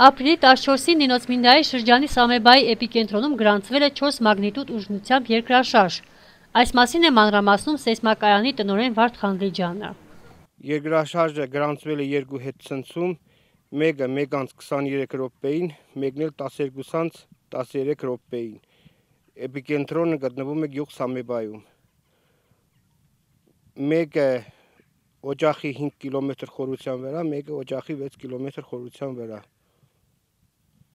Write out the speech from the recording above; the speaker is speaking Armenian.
Ապրիլի 14-ին Նինոցմինդայի շրջանի Սամեբայի էպիկենտրոնում գրանցվել է 4 մագնիտուդ ուժգնությամբ երկրաշարժ։ Այս մասին է մանրամասնում սեյսմակայանի տնօրեն Վարդ Խանդիջյանը։ Երկրաշարժը գրանցվել է երկու հետ ցնցում, մեկը 1:23 րոպեին, մեկն էլ 12:13 րոպեին։ Էպիկենտրոնը գտնվում է գյուղ Սամեբայում։ Մեկը օջախի 5 կիլոմետր խորության վրա, մեկը օջախի 6 կիլոմետր խորության վրա։